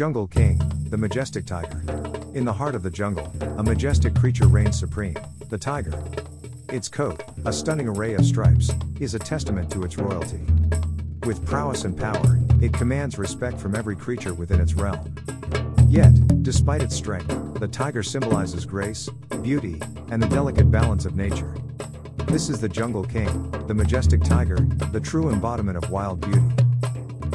Jungle King, the majestic tiger. In the heart of the jungle, a majestic creature reigns supreme, the tiger. Its coat, a stunning array of stripes, is a testament to its royalty. With prowess and power, it commands respect from every creature within its realm. Yet, despite its strength, the tiger symbolizes grace, beauty, and the delicate balance of nature. This is the Jungle King, the majestic tiger, the true embodiment of wild beauty.